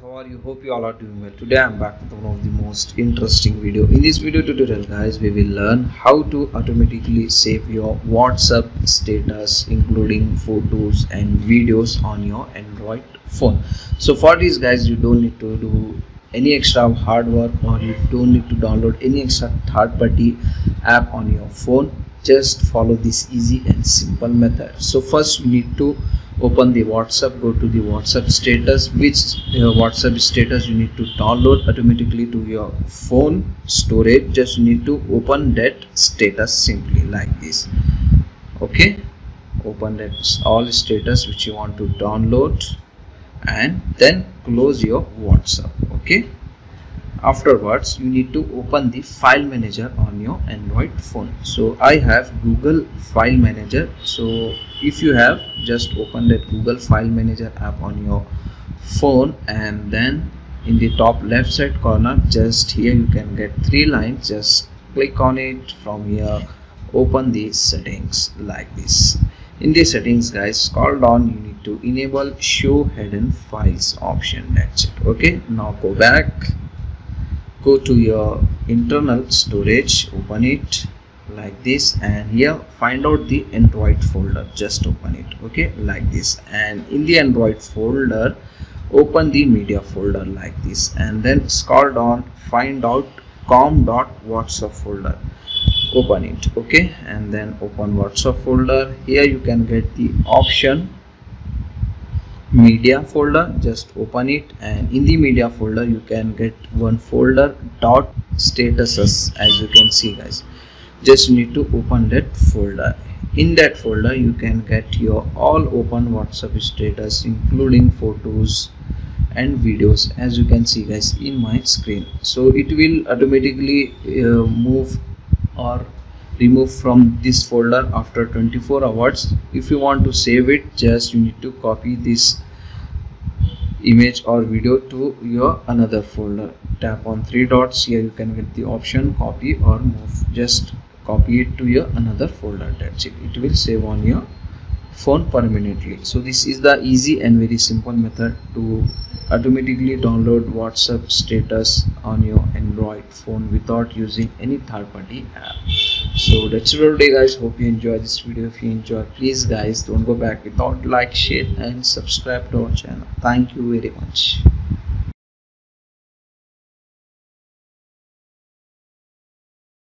how are you? Hope you all are doing well. Today i'm back with one of the most interesting video. In this video tutorial guys we will learn how to automatically save your whatsapp status including photos and videos on your android phone. So for these guys you don't need to do any extra hard work or you don't need to download any extra third party app on your phone. Just follow this easy and simple method. So first you need to open the whatsapp go to the whatsapp status which uh, whatsapp status you need to download automatically to your phone storage. Just need to open that status simply like this. Okay? Open that all status which you want to download and then close your whatsapp. Okay afterwards you need to open the file manager on your android phone. So i have google file manager. So if you have just open that google file manager app on your phone and then in the top left side corner just here you can get three lines. Just click on it. From here open the settings like this. In the settings guys scroll down. You need to enable show hidden files option. That's it. Okay? Now go back go to your internal storage open it like this and here find out the android folder. Just open it okay like this. And in the android folder open the media folder like this and then scroll down find out com.whatsapp folder. Open it okay and then open whatsapp folder. Here you can get the option media folder just open it and in the media folder you can get one folder dot statuses as you can see guys. Just need to open that folder. In that folder you can get your all open whatsapp status including photos and videos as you can see guys in my screen. So it will automatically uh, move or remove from this folder after 24 hours. If you want to save it just you need to copy this image or video to your another folder. Tap on three dots. Here you can get the option copy or move. Just copy it to your another folder. That's it. It will save on your phone permanently. So this is the easy and very simple method to automatically download whatsapp status on your android phone without using any third-party app. So that's it for today guys. Hope you enjoy this video. If you enjoy please guys don't go back without like share and subscribe to our channel. Thank you very much